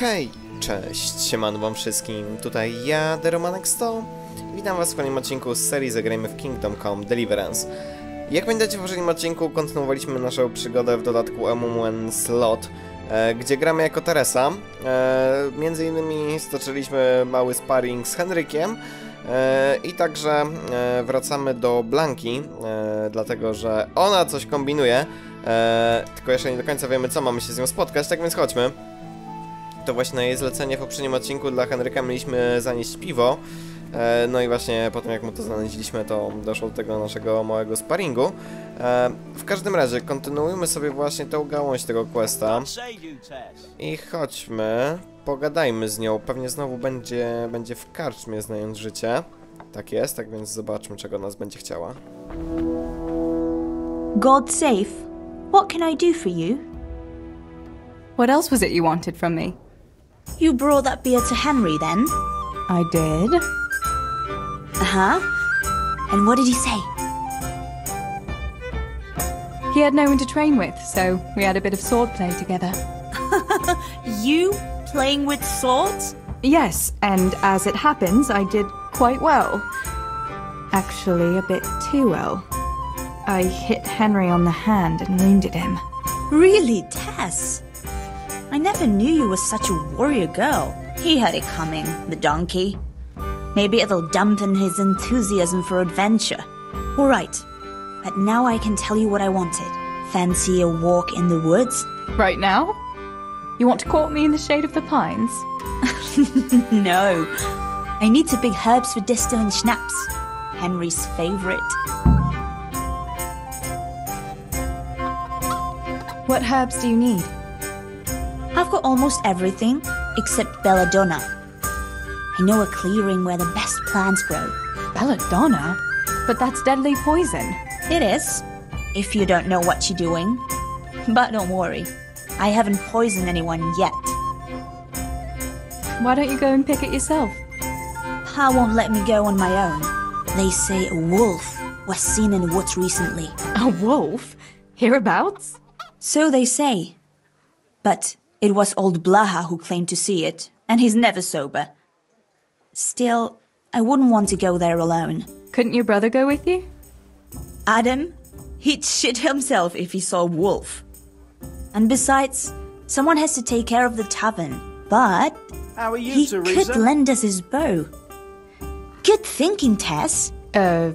Hej, cześć, siemano wam wszystkim, tutaj ja, Deromanek 100 Witam was w kolejnym odcinku z serii Zagrajmy w Kingdom Come Deliverance. Jak pamiętacie w poprzednim odcinku kontynuowaliśmy naszą przygodę w dodatku MMN Slot e, Gdzie gramy jako Teresa. E, Między innymi stoczyliśmy mały sparring z Henrykiem e, I także wracamy do Blanki, dlatego że ona coś kombinuje Tylko jeszcze nie do końca wiemy co mamy się z nią spotkać, tak więc chodźmy to właśnie na jej zlecenie w poprzednim odcinku dla Henryka mieliśmy zanieść piwo. E, no i właśnie po tym jak mu to znaleźliśmy, to doszło do tego naszego małego sparingu. E, w każdym razie, kontynuujmy sobie właśnie tą gałąź tego questa. I chodźmy, pogadajmy z nią. Pewnie znowu będzie, będzie w karczmie, znając życie. Tak jest, tak więc zobaczmy, czego nas będzie chciała. God safe. What can I do for you? What else was it you wanted from me? You brought that beer to Henry then? I did. Uh huh. And what did he say? He had no one to train with, so we had a bit of swordplay together. You playing with swords? Yes, and as it happens, I did quite well. Actually, a bit too well. I hit Henry on the hand and wounded him. Really, Tess? I never knew you were such a warrior girl. He had it coming, the donkey. Maybe it'll dampen his enthusiasm for adventure. Alright, but now I can tell you what I wanted. Fancy a walk in the woods? Right now? You want to court me in the shade of the pines? No. I need to pick herbs for distilling schnapps. Henry's favorite. What herbs do you need? I've got almost everything except belladonna. I know a clearing where the best plants grow. Belladonna? But that's deadly poison. It is, if you don't know what you're doing. But don't worry, I haven't poisoned anyone yet. Why don't you go and pick it yourself? Pa won't let me go on my own. They say a wolf was seen in the woods recently. A wolf? Hereabouts? So they say. But it was old Blaha who claimed to see it, and he's never sober. Still, I wouldn't want to go there alone. Couldn't your brother go with you? Adam, he'd shit himself if he saw a wolf. And besides, someone has to take care of the tavern. But How are you, he Teresa? could lend us his bow. Good thinking, Tess. Uh,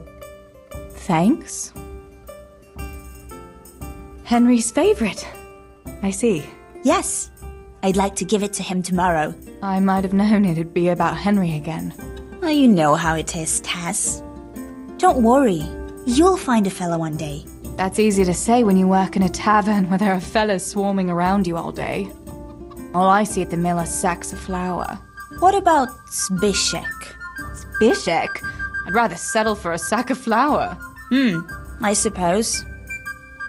thanks. Henry's favorite. I see. Yes, I'd like to give it to him tomorrow. I might have known it'd be about Henry again. Well, you know how it is, Tess. Don't worry, you'll find a fella one day. That's easy to say when you work in a tavern where there are fellas swarming around you all day. All I see at the mill are sacks of flour. What about Zbyszek? Bishek? I'd rather settle for a sack of flour. Hmm, I suppose.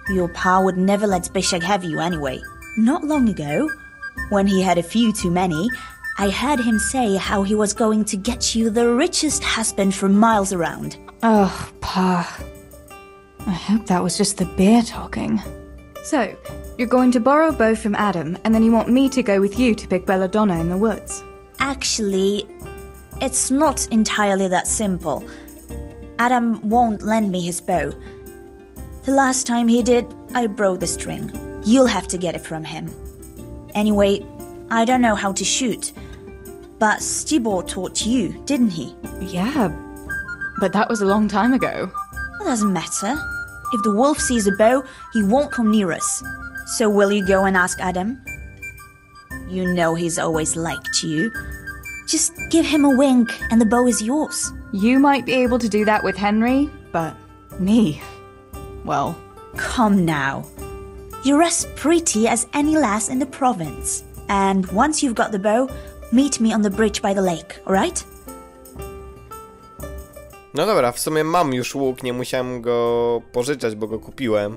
Your pa would never let Zbyszek have you anyway. Not long ago, when he had a few too many, I heard him say how he was going to get you the richest husband for miles around. Oh, Pa. I hope that was just the beer talking. So, you're going to borrow a bow from Adam, and then you want me to go with you to pick belladonna in the woods. Actually, it's not entirely that simple. Adam won't lend me his bow. The last time he did, I broke the string. You'll have to get it from him. Anyway, I don't know how to shoot. But Stibor taught you, didn't he? Yeah, but that was a long time ago. It doesn't matter. If the wolf sees a bow, he won't come near us. So will you go and ask Adam? You know he's always liked you. Just give him a wink and the bow is yours. You might be able to do that with Henry, but me. Well, Come now. You're as pretty as any lass in the province. And once you've got the bow, meet me on the bridge by the lake, alright? No dobra, w sumie mam już łuk, nie musiałem go pożyczać, bo go kupiłem.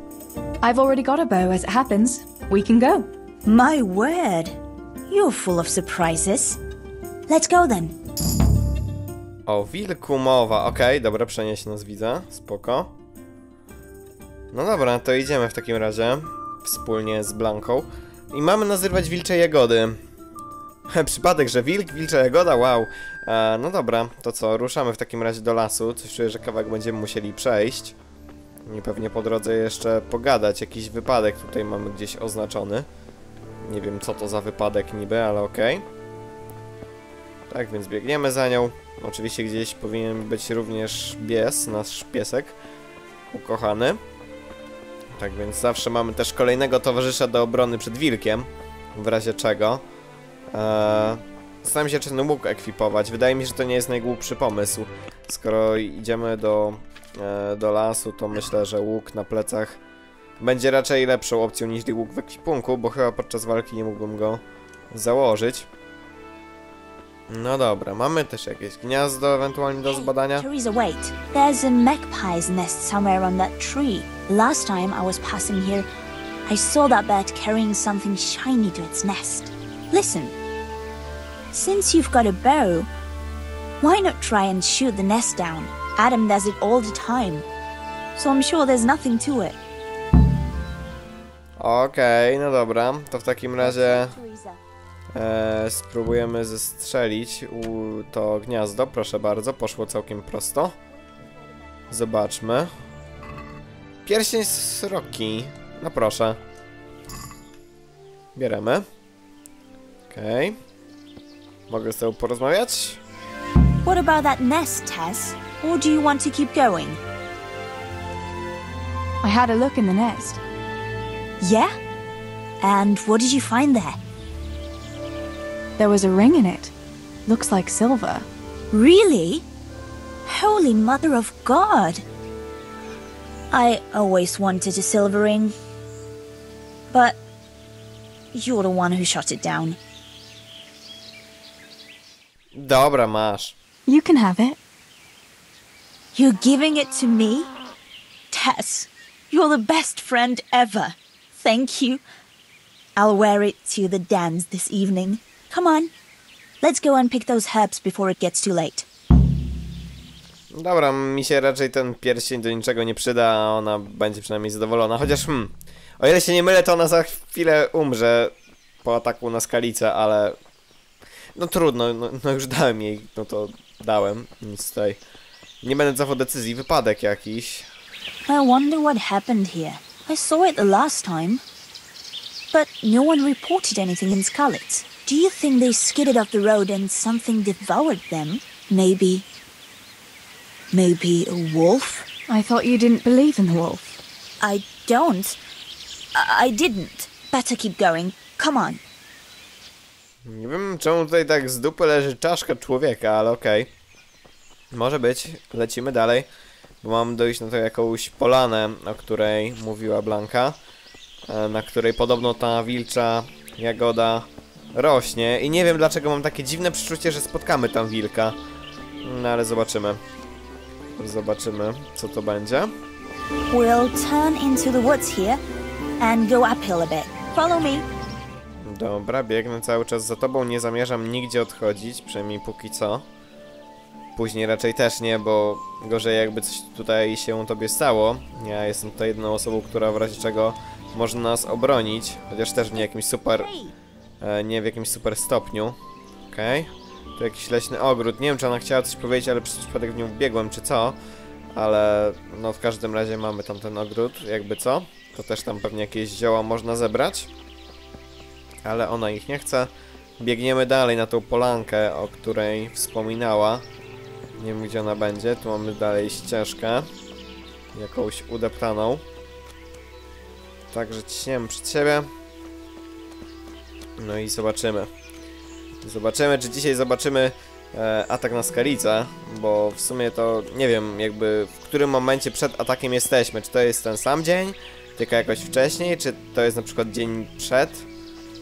I've already got a bow as it happens. We can go. My word. You're full of surprises. Let's go then. O, wilku mowa, okej, dobra, przenieś nas widza, spoko. No dobra, to idziemy w takim razie, wspólnie z Blanką. I mamy nazywać wilcze jagody. Przypadek, że wilk, wilcza jagoda, wow. E, no dobra, to co, ruszamy w takim razie do lasu. Coś czuję, że kawałek będziemy musieli przejść. I pewnie po drodze jeszcze pogadać. Jakiś wypadek tutaj mamy gdzieś oznaczony. Nie wiem co to za wypadek niby, ale okej. Tak, więc biegniemy za nią. Oczywiście gdzieś powinien być również bies, nasz piesek. Ukochany. Tak więc zawsze mamy też kolejnego towarzysza do obrony przed wilkiem. W razie czego. Eee, zastanawiam się, czy ten łuk ekwipować. Wydaje mi się, że to nie jest najgłupszy pomysł. Skoro idziemy do, e, do lasu, to myślę, że łuk na plecach będzie raczej lepszą opcją niż łuk w ekwipunku, bo chyba podczas walki nie mógłbym go założyć. No dobra, mamy też jakieś gniazdo ewentualnie do zbadania. Teresa, wait. There's a magpie's nest somewhere on that tree. Last time I was passing here, I saw that bird carrying something shiny to its nest. Listen. Since you've got a bow, why not try and shoot the nest down? Adam does it all the time. So I'm sure there's nothing to it. Okej, no dobra, to w takim razie e, spróbujemy zestrzelić u, to gniazdo, proszę bardzo, poszło całkiem prosto. Zobaczmy. Pierścień sroki, no proszę. Bieremy. Okej. Mogę z tobą porozmawiać? What about that nest, Tess? Or do you want to keep going? I had a look in the nest. Yeah? And what did you find there? There was a ring in it. Looks like silver. Really? Holy Mother of God! I always wanted a silver ring. But you're the one who shot it down. Dobra, masz. You can have it. You're giving it to me? Tess, you're the best friend ever. Thank you. I'll wear it to the dance this evening. Come on. Let's go and pick those herbs before it gets too late. Dobra, mi się raczej ten pierścień do niczego nie przyda, a ona będzie przynajmniej zadowolona. Chociaż, hmm, o ile się nie mylę, to ona za chwilę umrze po ataku na skalicę, ale... No trudno, no, no już dałem jej, no to dałem, nic tutaj... Nie będę cofał decyzji, wypadek jakiś. I wonder what happened here. I saw it the last time. But no one reported anything in Scarlet. Do you think they skidded off the road and something devoured them? Maybe. Maybe a wolf? I thought you didn't believe in the wolf. I don't. I, didn't. Better keep going. Come on. Nie wiem czemu tutaj tak z dupy leży czaszka człowieka, ale okej. Może być, lecimy dalej, bo mam dojść na to jakąś polanę, o której mówiła Blanka, e, na której podobno ta wilcza jagoda rośnie i nie wiem dlaczego mam takie dziwne przeczucie, że spotkamy tam wilka. No ale zobaczymy. Zobaczymy, co to będzie. We'll turn into the woods here and go uphill a bit. Follow me. Dobra, biegnę cały czas za tobą, nie zamierzam nigdzie odchodzić, przynajmniej póki co. Później raczej też nie, bo gorzej jakby coś tutaj się tobie stało. Ja jestem tutaj jedną osobą, która w razie czego może nas obronić, chociaż też nie jakimś super, e, nie w jakimś super stopniu. Okej. Tu jakiś leśny ogród, nie wiem czy ona chciała coś powiedzieć, ale przez przypadek w nią biegłem czy co. Ale no w każdym razie mamy tam ten ogród, jakby co. To też tam pewnie jakieś zioła można zebrać ale ona ich nie chce. Biegniemy dalej na tą polankę, o której wspominała. Nie wiem gdzie ona będzie. Tu mamy dalej ścieżkę. Jakąś udeptaną. Także ciśniemy przed siebie. No i zobaczymy. Zobaczymy, czy dzisiaj zobaczymy e, atak na Skalicę, bo w sumie to nie wiem jakby w którym momencie przed atakiem jesteśmy. Czy to jest ten sam dzień, tylko jakoś wcześniej, czy to jest na przykład dzień przed?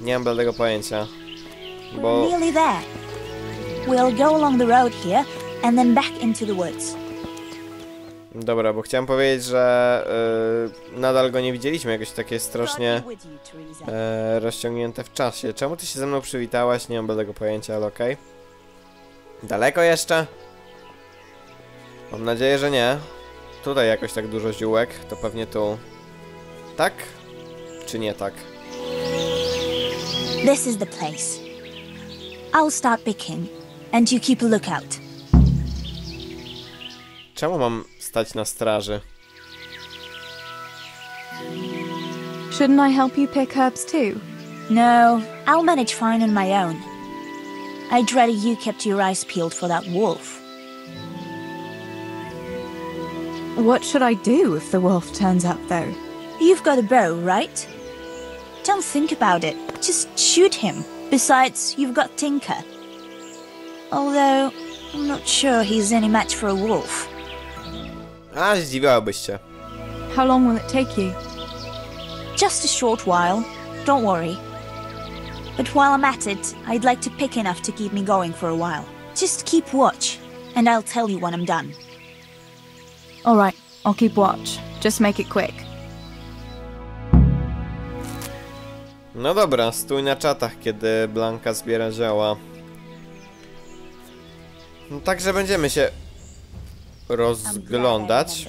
Nie mam bladego pojęcia. We're Bo nearly there. We'll go along the road here and then back into the woods. Dobra, bo chciałem powiedzieć, że yy, nadal go nie widzieliśmy, jakoś takie strasznie e, rozciągnięte w czasie. Czemu ty się ze mną przywitałaś? Nie mam bladego pojęcia, ale okej. Daleko jeszcze? Mam nadzieję, że nie. Tutaj jakoś tak dużo ziółek, to pewnie tu. Tak? Czy nie tak? This is the place. I'll start picking, and you keep a lookout. Czemu mam stać na straży? Shouldn't I help you pick herbs too? No, I'll manage fine on my own. I'd rather you kept your eyes peeled for that wolf. What should I do if the wolf turns up, though? You've got a bow, right? Don't think about it. Just shoot him. Besides, you've got Tinker. Although, I'm not sure he's any match for a wolf. A, zdziwiłabyś się. How long will it take you? Just a short while. Don't worry. But while I'm at it, I'd like to pick enough to keep me going for a while. Just keep watch, and I'll tell you when I'm done. All right, I'll keep watch. Just make it quick. No dobra, stój na czatach, kiedy Blanka zbiera zioła. No także będziemy się rozglądać.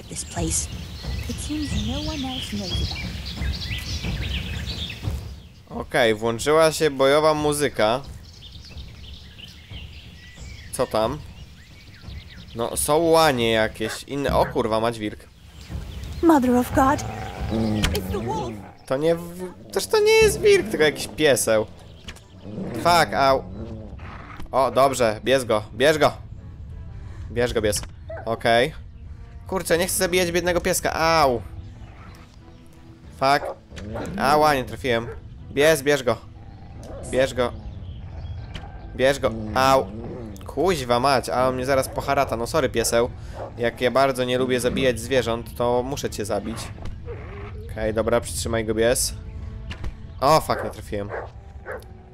Okej, włączyła się bojowa muzyka. Co tam? No, są łanie jakieś inne. O kurwa, mać wilk. Mother of God! To nie. Też to nie jest wilk, tylko jakiś pieseł. Fuck, au. O, dobrze, bierz go, bierz go. Bierz go, bies. Okej. Kurczę, nie chcę zabijać biednego pieska, au. Fuck. Ała, nie trafiłem. Bierz, bierz go. Bierz go. Bierz go, au. Kuźwa mać, a on mnie zaraz poharata. No sorry, pieseł. Jak ja bardzo nie lubię zabijać zwierząt, to muszę cię zabić. Okej, dobra, przytrzymaj go bies. O, fuck, nie trafiłem.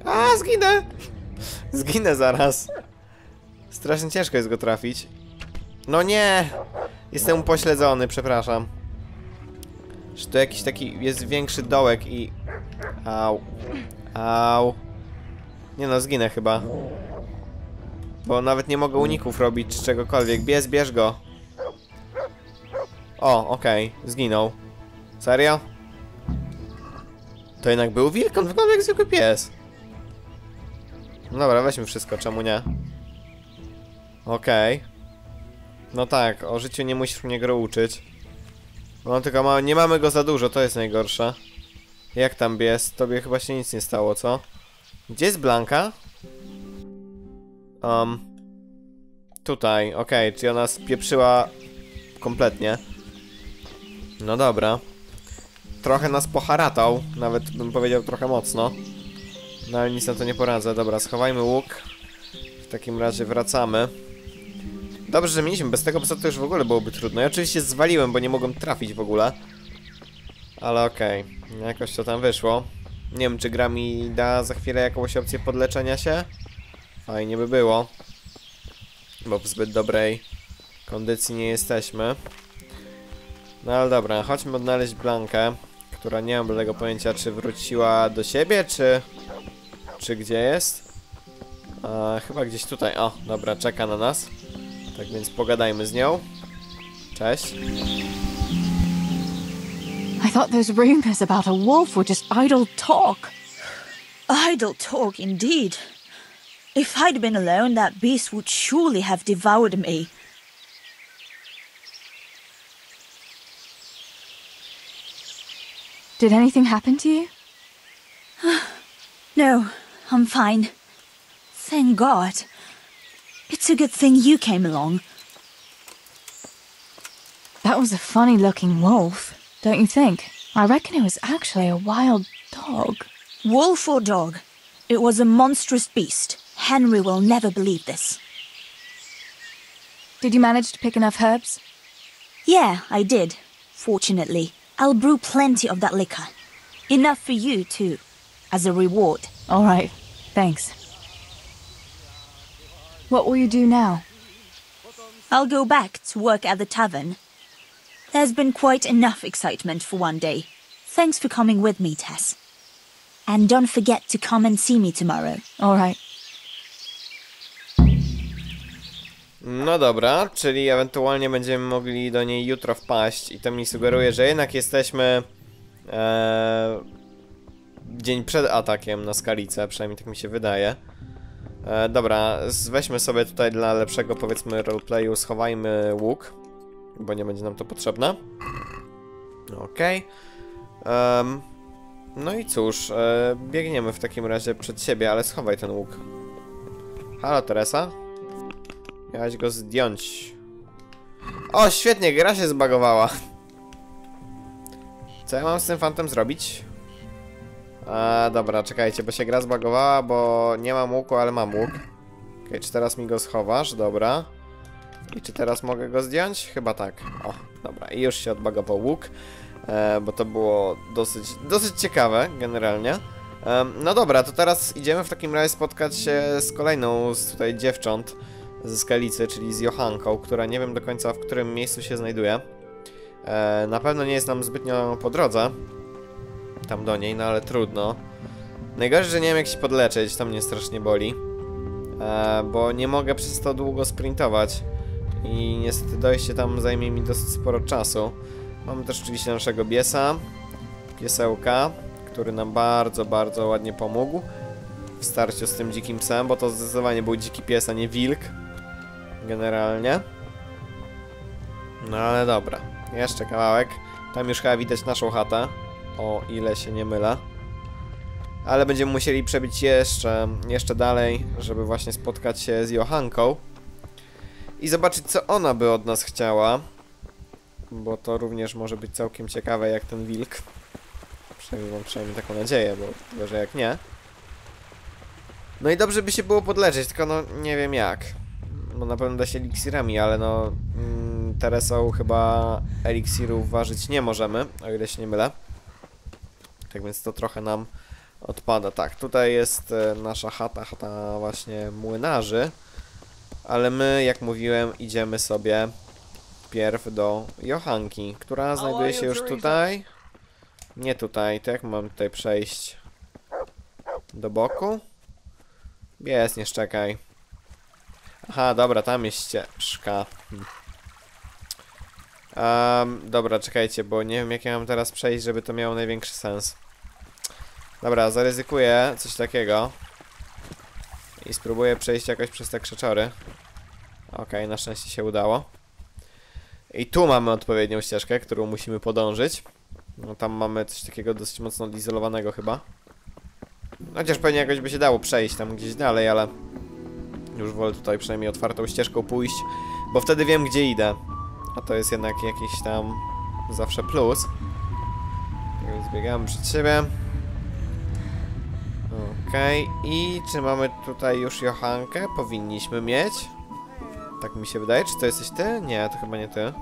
A, zginę! Zginę zaraz. Strasznie ciężko jest go trafić. No nie! Jestem upośledzony, przepraszam. Że to jakiś taki jest większy dołek i... Au. Au. Nie no, zginę chyba. Bo nawet nie mogę uników robić czy czegokolwiek. Bierz, bierz go. O, okej, zginął. Serio? To jednak był wilk, on wygląda jak zwykły pies. No dobra, weźmy wszystko, czemu nie? Okej. No tak, o życiu nie musisz mnie go uczyć. No tylko ma, nie mamy go za dużo, to jest najgorsze. Jak tam bies? Tobie chyba się nic nie stało, co? Gdzie jest Blanka? Um. Tutaj, okej, czyli ona spieprzyła kompletnie. No dobra. Trochę nas poharatał, nawet bym powiedział trochę mocno. No ale nic na to nie poradzę. Dobra, schowajmy łuk. W takim razie wracamy. Dobrze, że mieliśmy, bez tego to już w ogóle byłoby trudno. Ja oczywiście zwaliłem, bo nie mogłem trafić w ogóle. Ale okej, jakoś to tam wyszło. Nie wiem, czy gra mi da za chwilę jakąś opcję podleczenia się? Fajnie by było. Bo w zbyt dobrej kondycji nie jesteśmy. No ale dobra, chodźmy odnaleźć Blankę, która nie mam bladego pojęcia, czy wróciła do siebie, czy... czy gdzie jest? A, chyba gdzieś tutaj. O, dobra, czeka na nas. Tak więc pogadajmy z nią. Cześć. I thought those rumors about a wolf were just idle talk. Idle talk indeed. If I'd been alone, that beast would surely have devoured me. Did anything happen to you? No, I'm fine. Thank God. It's a good thing you came along. That was a funny looking wolf, don't you think? I reckon it was actually a wild dog. Wolf or dog, it was a monstrous beast. Henry will never believe this. Did you manage to pick enough herbs? Yeah, I did. Fortunately, I'll brew plenty of that liquor. Enough for you, too, as a reward. All right, thanks. What will you do now? I'll go back to work at the tavern. There's been quite enough excitement for one day. Thanks for coming with me, Tess. And don't forget to come and see me tomorrow. All right. No dobra, czyli ewentualnie będziemy mogli do niej jutro wpaść i to mi sugeruje, że jednak jesteśmy e, dzień przed atakiem na skalicę, przynajmniej tak mi się wydaje. E, dobra, weźmy sobie tutaj dla lepszego powiedzmy roleplayu, schowajmy łuk, bo nie będzie nam to potrzebne. Okej. Em, no i cóż, e, biegniemy w takim razie przed siebie, ale schowaj ten łuk. Halo Teresa? Miałaś go zdjąć. O, świetnie, gra się zbagowała. Co ja mam z tym fantem zrobić? A, dobra, czekajcie, bo się gra zbagowała, bo nie mam łuku, ale mam łuk. Okej, czy teraz mi go schowasz? Dobra. I czy teraz mogę go zdjąć? Chyba tak. O, dobra, i już się odbagował łuk, e, bo to było dosyć, dosyć ciekawe, generalnie. Em, no dobra, to teraz idziemy w takim razie spotkać się z kolejną z tutaj dziewcząt ze Skalicy, czyli z Johanką, która nie wiem do końca w którym miejscu się znajduje. E, na pewno nie jest nam zbytnio po drodze tam do niej, no ale trudno. Najgorzej, że nie wiem jak się podleczyć, to mnie strasznie boli. E, bo nie mogę przez to długo sprintować. I niestety dojście tam zajmie mi dosyć sporo czasu. Mamy też oczywiście naszego biesa, piesełka, który nam bardzo, bardzo ładnie pomógł w starciu z tym dzikim psem, bo to zdecydowanie był dziki pies, a nie wilk. Generalnie. No ale dobra. Jeszcze kawałek. Tam już chyba widać naszą chatę. O ile się nie mylę. Ale będziemy musieli przebić jeszcze, jeszcze dalej, żeby właśnie spotkać się z Johanką. I zobaczyć, co ona by od nas chciała. Bo to również może być całkiem ciekawe, jak ten wilk. Przynajmniej mam przynajmniej taką nadzieję, bo że jak nie. No i dobrze by się było podleczyć, tylko no nie wiem jak. No na pewno da się eliksirami, ale no mm, Teresą chyba eliksirów ważyć nie możemy, o ile się nie mylę. Tak więc to trochę nam odpada. Tak, tutaj jest e, nasza chata, chata właśnie młynarzy. Ale my, jak mówiłem, idziemy sobie pierw do Johanki, która znajduje się już tutaj. Nie tutaj, to jak mam tutaj przejść? Do boku? Jest, nie szczekaj. Aha, dobra, tam jest ścieżka. Em, dobra, czekajcie, bo nie wiem jak ja mam teraz przejść, żeby to miało największy sens. Dobra, zaryzykuję coś takiego. I spróbuję przejść jakoś przez te krzeczory. Okej, na szczęście się udało. I tu mamy odpowiednią ścieżkę, którą musimy podążyć. No tam mamy coś takiego dosyć mocno odizolowanego chyba. Chociaż pewnie jakoś by się dało przejść tam gdzieś dalej, ale... Już wolę tutaj przynajmniej otwartą ścieżką pójść, bo wtedy wiem gdzie idę. A to jest jednak jakiś tam zawsze plus. Tak biegamy przed siebie. Okej, i czy mamy tutaj już Johankę? Powinniśmy mieć. Tak mi się wydaje. Czy to jesteś ty? Nie, to chyba nie ty.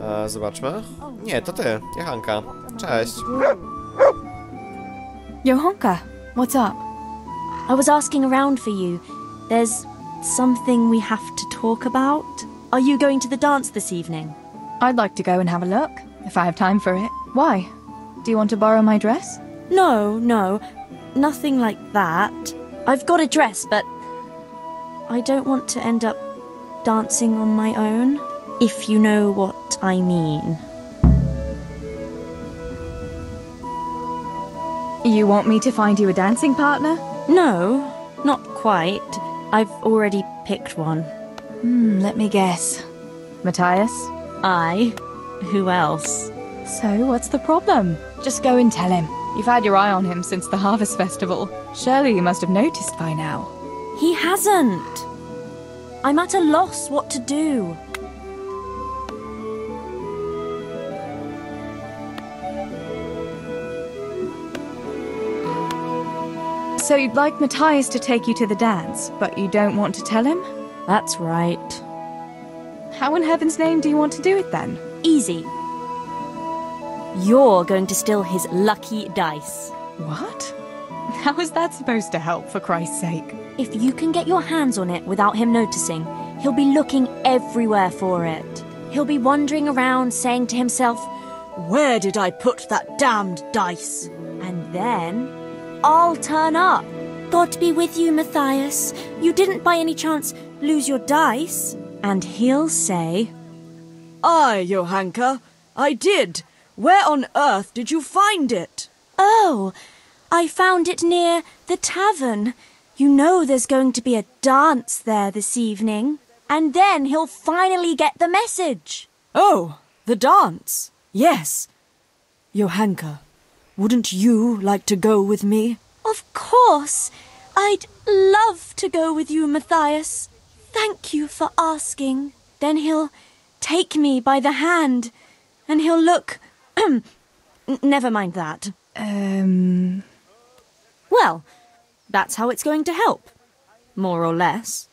E, zobaczmy. Nie, to ty, Johanka. Cześć. Johanka, what's up? I was asking around for you. There's something we have to talk about. Are you going to the dance this evening? I'd like to go and have a look, if I have time for it. Why? Do you want to borrow my dress? No, no, nothing like that. I've got a dress, but I don't want to end up dancing on my own, if you know what I mean. You want me to find you a dancing partner? No, not quite. I've already picked one. Hmm, let me guess. Matthias? I? Who else? So, what's the problem? Just go and tell him. You've had your eye on him since the Harvest Festival. Surely you must have noticed by now. He hasn't. I'm at a loss what to do. So you'd like Matthias to take you to the dance, but you don't want to tell him? That's right. How in heaven's name do you want to do it then? Easy. You're going to steal his lucky dice. What? How is that supposed to help, for Christ's sake? If you can get your hands on it without him noticing, he'll be looking everywhere for it. He'll be wandering around saying to himself, Where did I put that damned dice? And then I'll turn up. God be with you, Matthias. You didn't by any chance lose your dice? And he'll say, Aye, Johanka, I did. Where on earth did you find it? Oh, I found it near the tavern. You know there's going to be a dance there this evening, and then he'll finally get the message. Oh, the dance. Yes. Johanka, wouldn't you like to go with me? Of course. I'd love to go with you, Matthias. Thank you for asking. Then he'll take me by the hand, and he'll look. N- Never mind that. Um. Well, that's how it's going to help. More or less.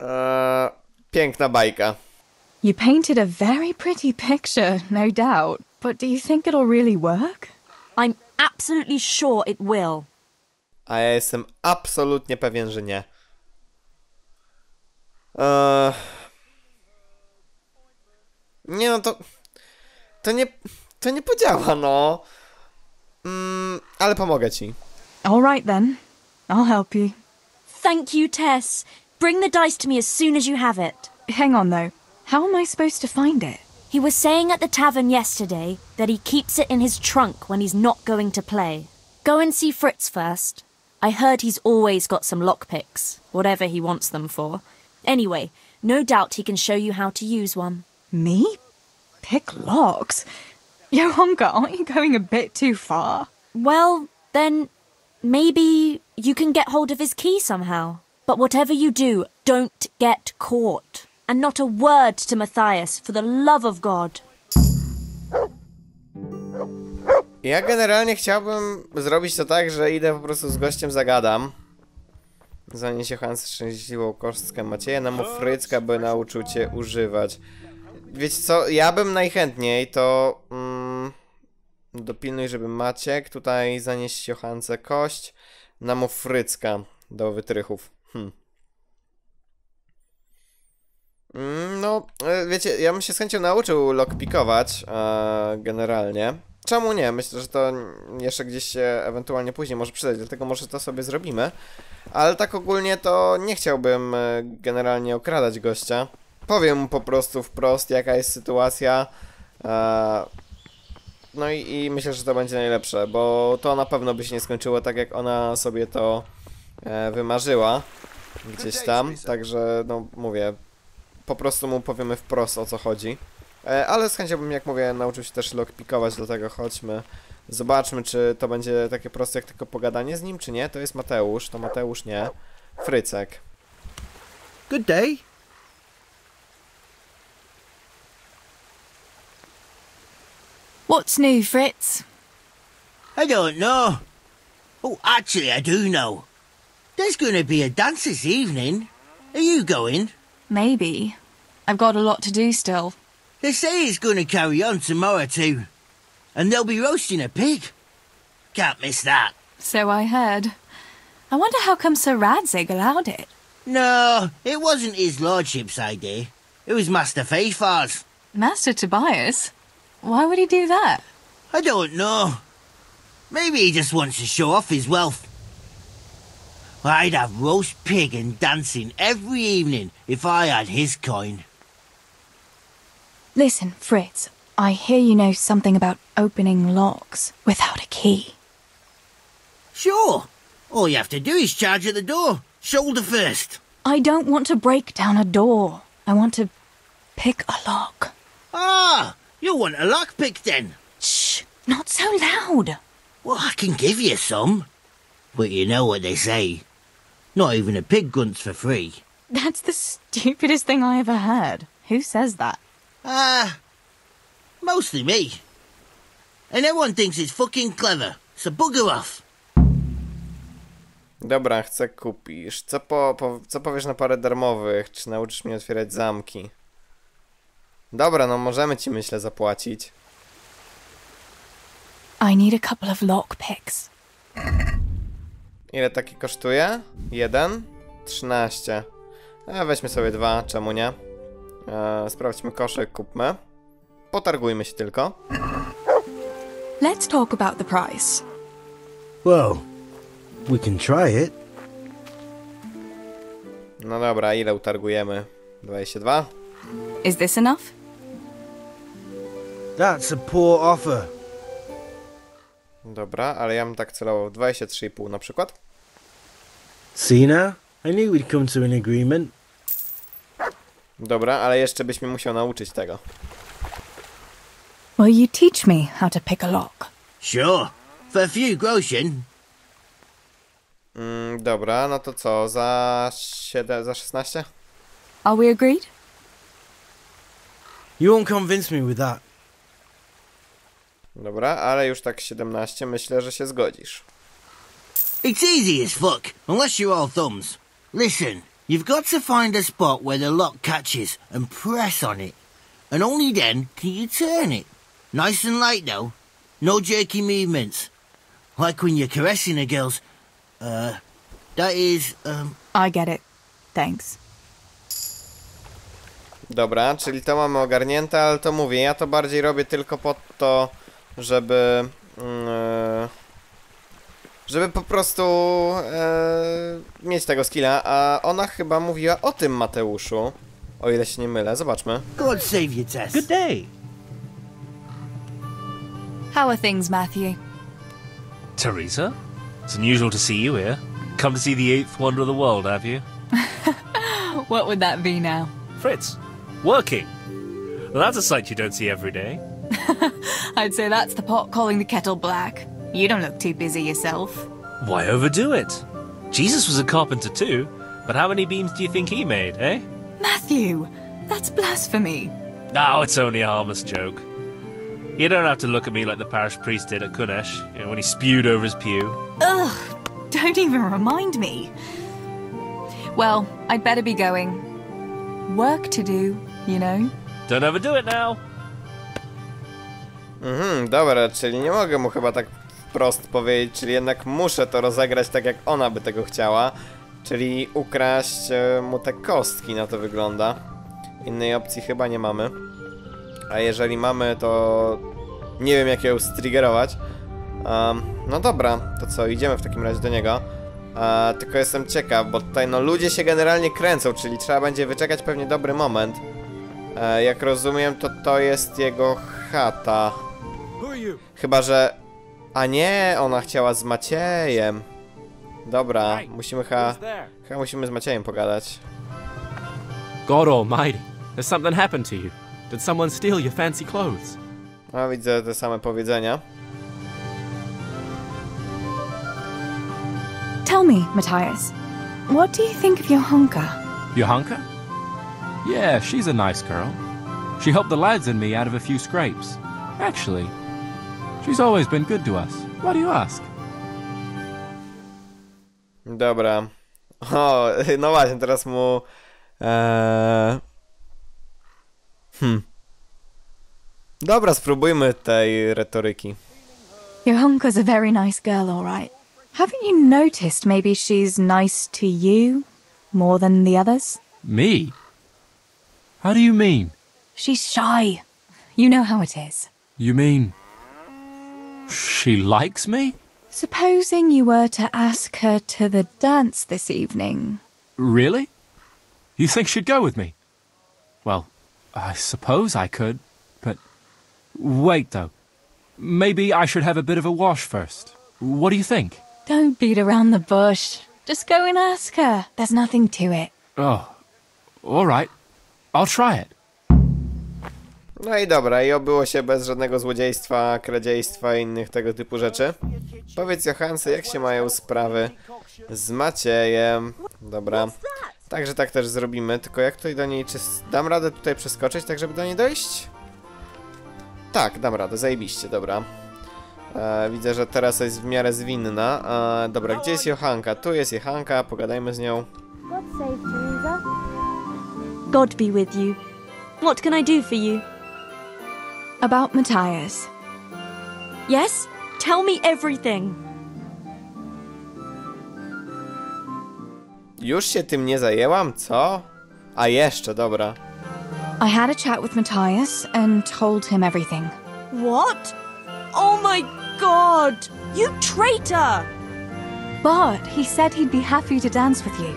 Eee, piękna bajka. You painted a very pretty picture, no doubt. But do you think it'll really work? I'm absolutely sure it will. A ja jestem absolutnie pewien, że nie. Eee... Nie no, to... To nie... To nie podziała, no. Mm, ale pomogę ci. All right then. I'll help you. Thank you, Tess. Bring the dice to me as soon as you have it. Hang on though. How am I supposed to find it? He was saying at the tavern yesterday that he keeps it in his trunk when he's not going to play. Go and see Fritz first. I heard he's always got some lockpicks, whatever he wants them for. Anyway, no doubt he can show you how to use one. Me? Pick locks? Johanka, aren't you going a bit too far? Well, then maybe you can get hold of his key somehow. But whatever you do, don't get caught. And not a word to Matthias, for the love of God. Ja generalnie chciałbym zrobić to tak, że idę po prostu z gościem zagadam. Zaniesie Hans szczęśliwą kostkę Macieja, namów Frycka, by nauczył cię używać. Wiecie co, ja bym najchętniej to... Mm, dopilnuj, żeby Maciek tutaj zanieść Johance kość, namów Frycka do wytrychów. Hm. Mm, No, e, wiecie, ja bym się z chęcią nauczył lockpikować, e, generalnie. Czemu nie? Myślę, że to jeszcze gdzieś się ewentualnie później może przydać, dlatego może to sobie zrobimy. Ale tak ogólnie to nie chciałbym e, generalnie okradać gościa. Powiem mu po prostu wprost, jaka jest sytuacja. E, no i, i myślę, że to będzie najlepsze, bo to na pewno by się nie skończyło tak, jak ona sobie to e, wymarzyła gdzieś tam. Także, no mówię, po prostu mu powiemy wprost o co chodzi. E, ale z chęcią bym, jak mówię, nauczył się też lockpikować, dlatego chodźmy. Zobaczmy, czy to będzie takie proste jak tylko pogadanie z nim, czy nie. To jest Mateusz, to Mateusz nie. Frycek. Good day. What's new, Fritz? I don't know. Oh, actually, I do know. There's going to be a dance this evening. Are you going? Maybe. I've got a lot to do still. They say it's going to carry on tomorrow too. And they'll be roasting a pig. Can't miss that. So I heard. I wonder how come Sir Radzig allowed it. No, it wasn't his lordship's idea. It was Master Faithfar's. Master Tobias? Why would he do that? I don't know. Maybe he just wants to show off his wealth. I'd have roast pig and dancing every evening if I had his coin. Listen, Fritz, I hear you know something about opening locks without a key. Sure. All you have to do is charge at the door, shoulder first. I don't want to break down a door. I want to pick a lock. Ah, you want a lockpick then? Shh, not so loud. Well, I can give you some. But you know what they say. Not even a pig grunts for free. That's the stupidest thing I ever heard. Who says that? Ah, mostly me. And everyone thinks it's fucking clever, so bugger off. Dobra, chcę kupisz. Co, po, po, co powiesz na parę darmowych? Czy nauczysz mnie otwierać zamki? Dobra, no możemy ci myślę zapłacić. I need a couple of lock picks. Ile taki kosztuje? Jeden? 13. A weźmy sobie dwa, czemu nie? E, sprawdźmy koszyk, kupmy. Potargujmy się tylko. Let's talk about the price. Well, we can try it. No dobra, ile utargujemy? 22? Is this enough? That's a poor offer. Dobra, ale ja bym tak celował w 23,5 na przykład. See now? I knew we'd come to an agreement. Dobra, ale jeszcze byś mnie musiał nauczyć tego. Will you teach me how to pick a lock? Sure. For a few groschen. Mm, dobra, no to co, za 7, za 16? Are we agreed? You won't convince me with that. Dobra, ale już tak 17 myślę, że się zgodzisz. It's easy as fuck, unless you're all thumbs. Listen, you've got to find a spot where the lock catches and press on it. And only then can you turn it. Nice and light though. No jerky movements. Like when you're caressing a girl's... Uh... That is, um... I get it. Thanks. Dobra, czyli to mamy ogarnięte, ale to mówię, ja to bardziej robię tylko po to, żeby... mm, e, żeby po prostu e, mieć tego skilla, a ona chyba mówiła o tym Mateuszu, o ile się nie mylę, zobaczmy. God save you, Tess. Good day. How are things, Matthew? Teresa? It's unusual to see you here. Come to see the eighth wonder of the world, have you? What would that be now? Fritz, working. Well, that's a sight you don't see every day. I'd say that's the pot calling the kettle black. You don't look too busy yourself. Why overdo it? Jesus was a carpenter too, but how many beams do you think he made, eh? Matthew, that's blasphemy. No, it's only a harmless joke. You don't have to look at me like the parish priest did at Kunesh, you know, when he spewed over his pew. Ugh, don't even remind me. Well, I'd better be going. Work to do, you know? Don't overdo it now. Mhm, dobra, czyli nie mogę mu chyba tak wprost powiedzieć, czyli jednak muszę to rozegrać tak jak ona by tego chciała, czyli ukraść e, mu te kostki, na to wygląda. Innej opcji chyba nie mamy. A jeżeli mamy, to nie wiem jak ją striggerować. Um, no dobra, to co, idziemy w takim razie do niego. E, tylko jestem ciekaw, bo tutaj no ludzie się generalnie kręcą, czyli trzeba będzie wyczekać pewnie dobry moment. E, jak rozumiem, to to jest jego chata. Chyba, że... A nie, ona chciała z Maciejem. Dobra, musimy chyba... Chyba musimy z Maciejem pogadać. God Almighty, has something happened to you? Did someone steal your fancy clothes? A widzę te same powiedzenia. Tell me, Matthias, what do you think of Johanka? Johanka? Yeah, she's a nice girl. She helped the lads and me out of a few scrapes. Actually, she's always been good to us. Why do you ask? Dobra. O, no właśnie, teraz mu... Eee... Hmm. Dobra, spróbujmy tej retoryki. Johanka's a very nice girl, all right. Haven't you noticed maybe she's nice to you more than the others? Me? How do you mean? She's shy. You know how it is. You mean. She likes me? Supposing you were to ask her to the dance this evening. Really? You think she'd go with me? Well, I suppose I could, but. Wait, though. Maybe I should have a bit of a wash first. What do you think? Don't beat around the bush. Just go and ask her. There's nothing to it. Oh, alright. I'll try it. No i dobra, i obyło się bez żadnego złodziejstwa, kradziejstwa i innych tego typu rzeczy. Powiedz Johance, jak się mają sprawy z Maciejem. Dobra. Także tak też zrobimy, tylko jak tutaj do niej... Czy dam radę tutaj przeskoczyć, tak żeby do niej dojść? Tak, dam radę, zajebiście, dobra. E, widzę, że teraz jest w miarę zwinna. E, dobra, gdzie jest Johanka? Tu jest Johanka, pogadajmy z nią. God save. God be with you. What can I do for you? About Matthias. Yes? Tell me everything. Już się tym nie zajęłam? Co? A jeszcze, dobra. I had a chat with Matthias and told him everything. What? Oh my god! You traitor! But he said he'd be happy to dance with you.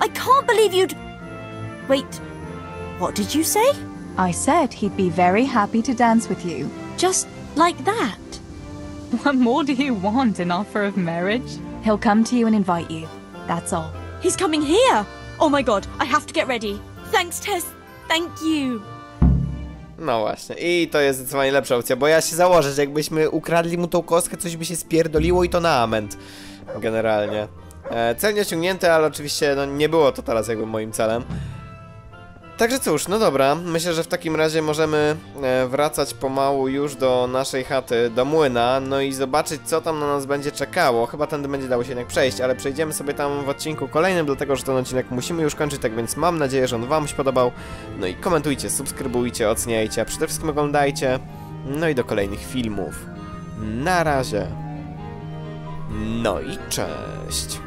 I can't believe you'd. Wait, what did you say? I said he'd be very happy to dance with you. Just like that. What more do you want? An offer of marriage? He'll come to you and invite you. That's all. He's coming here! Oh my god, I have to get ready. Thanks, Tess. Thank you. No właśnie, i to jest zdecydowanie lepsza opcja, bo ja się założę, że jakbyśmy ukradli mu tą kostkę, coś by się spierdoliło i to na ament. Generalnie. E, cel nie osiągnięty, ale oczywiście no, nie było to teraz jakby moim celem. Także cóż, no dobra, myślę, że w takim razie możemy e, wracać pomału już do naszej chaty, do młyna, no i zobaczyć co tam na nas będzie czekało. Chyba tędy będzie dało się jednak przejść, ale przejdziemy sobie tam w odcinku kolejnym, dlatego że ten odcinek musimy już kończyć, tak więc mam nadzieję, że on wam się podobał. No i komentujcie, subskrybujcie, oceniajcie, a przede wszystkim oglądajcie. No i do kolejnych filmów. Na razie. No i cześć.